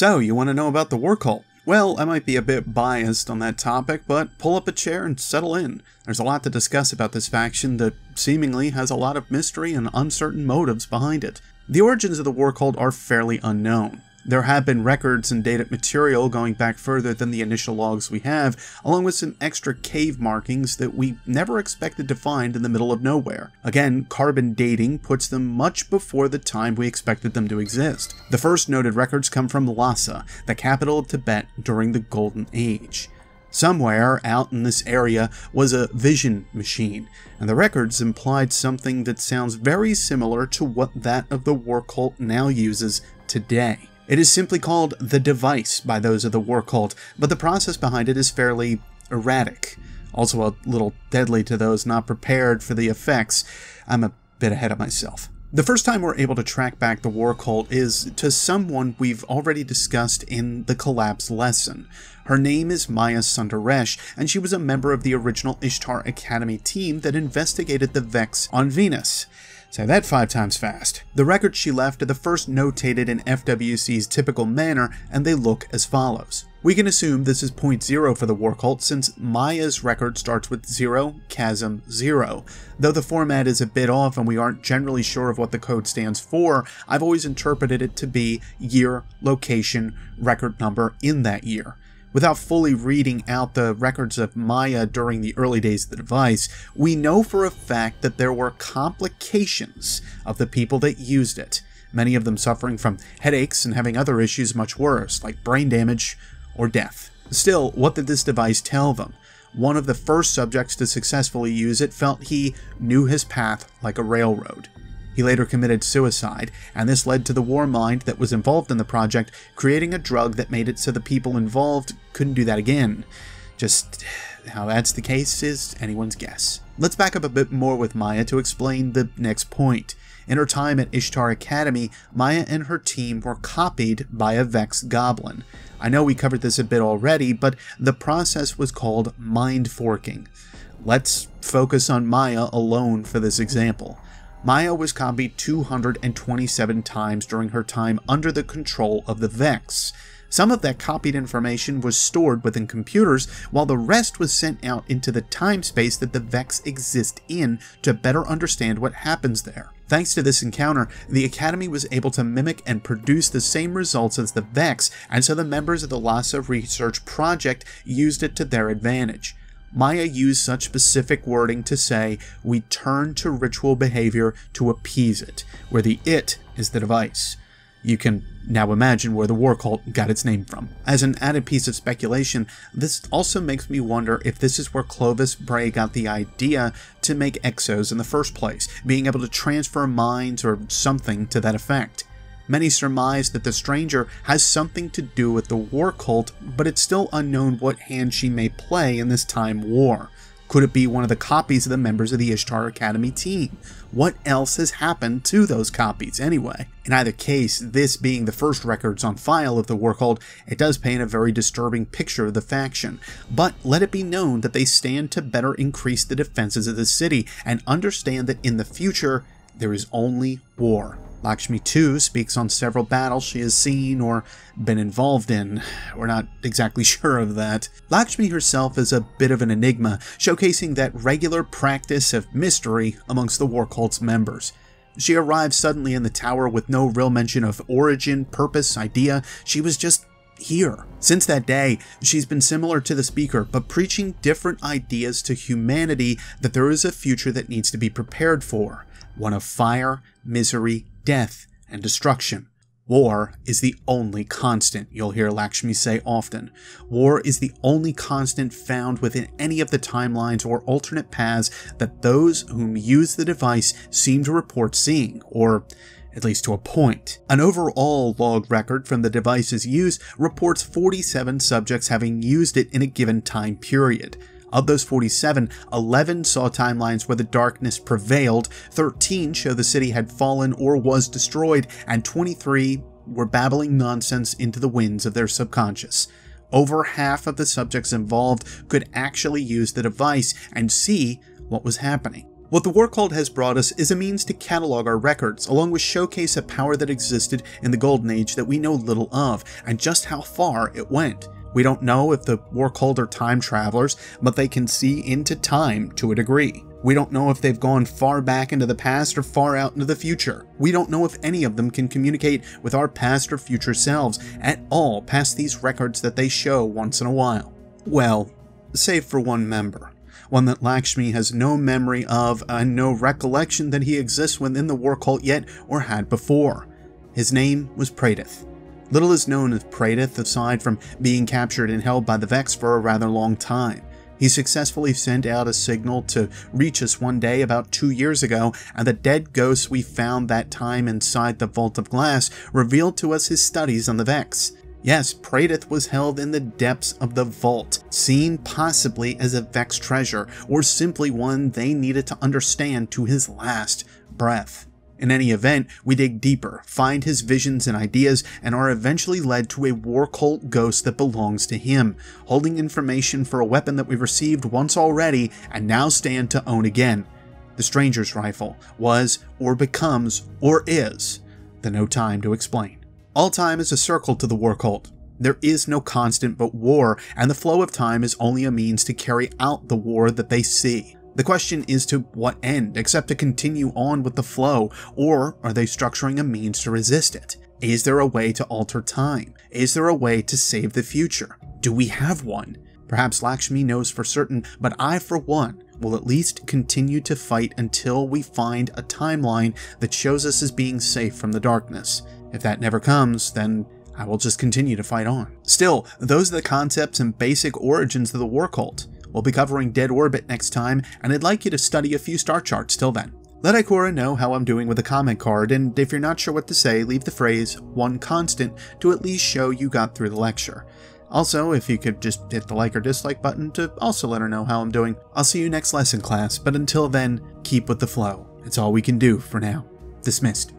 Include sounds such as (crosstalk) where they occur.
So, you want to know about the war cult? Well, I might be a bit biased on that topic, but pull up a chair and settle in. There's a lot to discuss about this faction that seemingly has a lot of mystery and uncertain motives behind it. The origins of the war cult are fairly unknown. There have been records and dated material going back further than the initial logs we have, along with some extra cave markings that we never expected to find in the middle of nowhere. Again, carbon dating puts them much before the time we expected them to exist. The first noted records come from Lhasa, the capital of Tibet during the Golden Age. Somewhere out in this area was a vision machine, and the records implied something that sounds very similar to what that of the war cult now uses today. It is simply called the device by those of the war cult, but the process behind it is fairly erratic. Also a little deadly to those not prepared for the effects. I'm a bit ahead of myself. The first time we're able to track back the war cult is to someone we've already discussed in the collapse lesson. Her name is Maya Sundaresh, and she was a member of the original Ishtar Academy team that investigated the Vex on Venus. Say that five times fast. The records she left are the first notated in FWC's typical manner, and they look as follows. We can assume this is point zero for the war cult since Maya's record starts with 0, chasm 0. Though the format is a bit off and we aren't generally sure of what the code stands for, I've always interpreted it to be year, location, record number in that year. Without fully reading out the records of Maya during the early days of the device, we know for a fact that there were complications of the people that used it, many of them suffering from headaches and having other issues much worse, like brain damage or death. Still, what did this device tell them? One of the first subjects to successfully use it felt he knew his path like a railroad. He later committed suicide, and this led to the Warmind that was involved in the project creating a drug that made it so the people involved couldn't do that again. Just how that's the case is anyone's guess. Let's back up a bit more with Maya to explain the next point. In her time at Ishtar Academy, Maya and her team were copied by a Vex Goblin. I know we covered this a bit already, but the process was called mind forking. Let's focus on Maya alone for this example. Maya was copied 227 times during her time under the control of the Vex. Some of that copied information was stored within computers, while the rest was sent out into the time space that the Vex exist in to better understand what happens there. Thanks to this encounter, the Academy was able to mimic and produce the same results as the Vex, and so the members of the Lhasa Research Project used it to their advantage. Maya used such specific wording to say, we turn to ritual behavior to appease it, where the it is the device. You can now imagine where the war cult got its name from. As an added piece of speculation, this also makes me wonder if this is where Clovis Bray got the idea to make exos in the first place, being able to transfer minds or something to that effect. Many surmise that the stranger has something to do with the war cult, but it's still unknown what hand she may play in this time war. Could it be one of the copies of the members of the Ishtar Academy team? What else has happened to those copies anyway? In either case, this being the first records on file of the war cult, it does paint a very disturbing picture of the faction. But let it be known that they stand to better increase the defenses of the city and understand that in the future, there is only war. Lakshmi-2 speaks on several battles she has seen or been involved in. We're not exactly (laughs) sure of that. Lakshmi herself is a bit of an enigma, showcasing that regular practice of mystery amongst the war cult's members. She arrived suddenly in the tower with no real mention of origin, purpose, idea. She was just here. Since that day, she's been similar to the speaker, but preaching different ideas to humanity that there is a future that needs to be prepared for one of fire, misery, death, and destruction. War is the only constant, you'll hear Lakshmi say often. War is the only constant found within any of the timelines or alternate paths that those whom use the device seem to report seeing, or at least to a point. An overall log record from the device's use reports 47 subjects having used it in a given time period. Of those 47, 11 saw timelines where the darkness prevailed, 13 show the city had fallen or was destroyed, and 23 were babbling nonsense into the winds of their subconscious. Over half of the subjects involved could actually use the device and see what was happening. What the War Cult has brought us is a means to catalog our records, along with showcase a power that existed in the Golden Age that we know little of, and just how far it went. We don't know if the War Cult are time travelers, but they can see into time to a degree. We don't know if they've gone far back into the past or far out into the future. We don't know if any of them can communicate with our past or future selves at all past these records that they show once in a while. Well, save for one member one that Lakshmi has no memory of and no recollection that he exists within the war cult yet or had before. His name was Praedyth. Little is known of Praedyth aside from being captured and held by the Vex for a rather long time. He successfully sent out a signal to reach us one day about two years ago, and the dead ghost we found that time inside the Vault of Glass revealed to us his studies on the Vex. Yes, Praedyth was held in the depths of the vault, seen possibly as a Vex treasure, or simply one they needed to understand to his last breath. In any event, we dig deeper, find his visions and ideas, and are eventually led to a war cult ghost that belongs to him, holding information for a weapon that we've received once already and now stand to own again. The Stranger's Rifle was, or becomes, or is, the no time to explain. All time is a circle to the war cult. There is no constant but war, and the flow of time is only a means to carry out the war that they see. The question is to what end, except to continue on with the flow, or are they structuring a means to resist it? Is there a way to alter time? Is there a way to save the future? Do we have one? Perhaps Lakshmi knows for certain, but I, for one, will at least continue to fight until we find a timeline that shows us as being safe from the darkness. If that never comes, then I will just continue to fight on. Still, those are the concepts and basic origins of the War Cult. We'll be covering Dead Orbit next time, and I'd like you to study a few star charts till then. Let Ikora know how I'm doing with a comment card, and if you're not sure what to say, leave the phrase, one constant, to at least show you got through the lecture. Also, if you could just hit the like or dislike button to also let her know how I'm doing. I'll see you next lesson class, but until then, keep with the flow. It's all we can do for now. Dismissed.